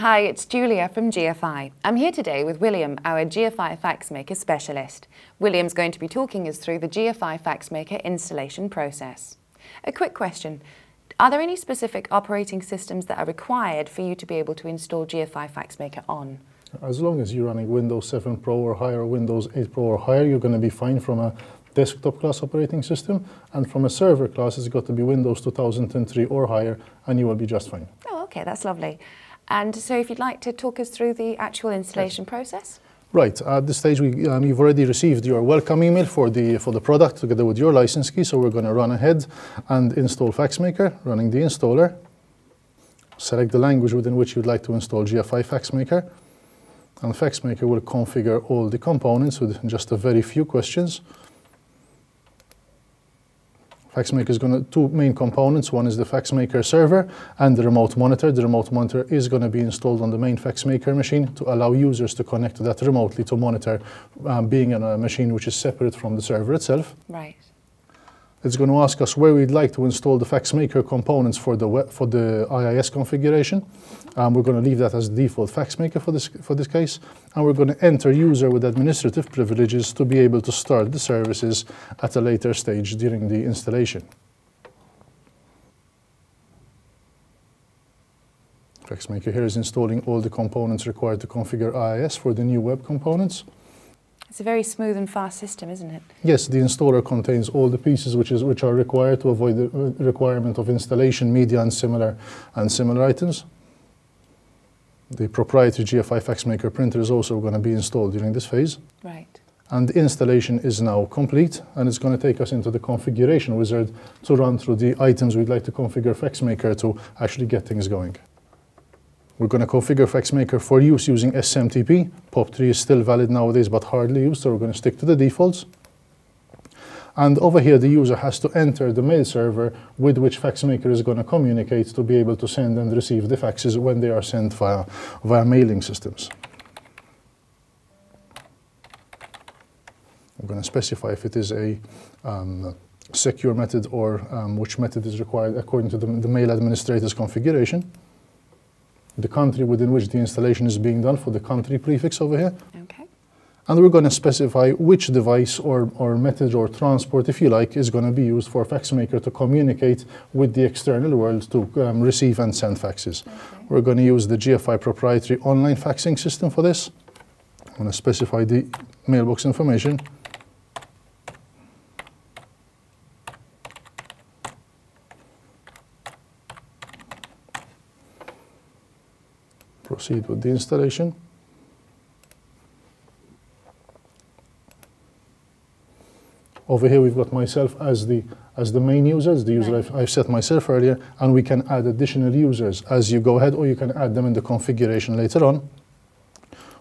Hi, it's Julia from GFI. I'm here today with William, our GFI FaxMaker specialist. William's going to be talking us through the GFI FaxMaker installation process. A quick question. Are there any specific operating systems that are required for you to be able to install GFI FaxMaker on? As long as you're running Windows 7 Pro or higher, Windows 8 Pro or higher, you're going to be fine from a desktop class operating system. And from a server class, it's got to be Windows 2003 or higher, and you will be just fine. Oh, okay, that's lovely. And so if you'd like to talk us through the actual installation process? Right, at this stage we, um, you've already received your welcome email for the, for the product together with your license key, so we're going to run ahead and install FaxMaker, running the installer. Select the language within which you'd like to install GFI FaxMaker, and FaxMaker will configure all the components with just a very few questions. FaxMaker is going to two main components. One is the FaxMaker server and the remote monitor. The remote monitor is going to be installed on the main FaxMaker machine to allow users to connect to that remotely to monitor um, being on a machine which is separate from the server itself. Right. It's going to ask us where we'd like to install the FaxMaker components for the, for the IIS configuration. Um, we're going to leave that as default FaxMaker for this, for this case. And we're going to enter user with administrative privileges to be able to start the services at a later stage during the installation. FaxMaker here is installing all the components required to configure IIS for the new web components. It's a very smooth and fast system, isn't it? Yes, the installer contains all the pieces which, is, which are required to avoid the uh, requirement of installation, media and similar, and similar items. The proprietary GFI FaxMaker printer is also going to be installed during this phase. Right. And the installation is now complete and it's going to take us into the configuration wizard to run through the items we'd like to configure FaxMaker to actually get things going. We're going to configure FaxMaker for use using SMTP. POP3 is still valid nowadays, but hardly used, so we're going to stick to the defaults. And over here, the user has to enter the mail server with which FaxMaker is going to communicate to be able to send and receive the faxes when they are sent via, via mailing systems. I'm going to specify if it is a um, secure method or um, which method is required according to the, the mail administrator's configuration the country within which the installation is being done for the country prefix over here. Okay. And we're going to specify which device or, or method or transport, if you like, is going to be used for FaxMaker to communicate with the external world to um, receive and send faxes. Okay. We're going to use the GFI proprietary online faxing system for this. I'm going to specify the mailbox information. Proceed with the installation. Over here we've got myself as the as the main user, as the user right. I've, I've, set myself earlier, and we can add additional users as you go ahead, or you can add them in the configuration later on.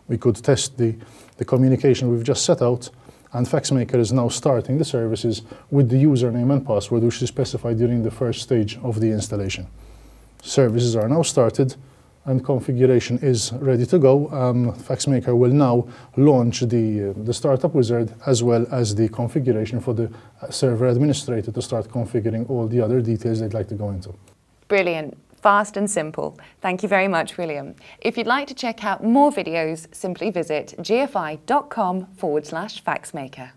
We could test the, the communication we've just set out, and FaxMaker is now starting the services with the username and password, which is specified during the first stage of the installation. Services are now started, and configuration is ready to go. Um, FaxMaker will now launch the, uh, the startup wizard as well as the configuration for the uh, server administrator to start configuring all the other details they'd like to go into. Brilliant. Fast and simple. Thank you very much, William. If you'd like to check out more videos, simply visit gfi.com forward slash faxmaker.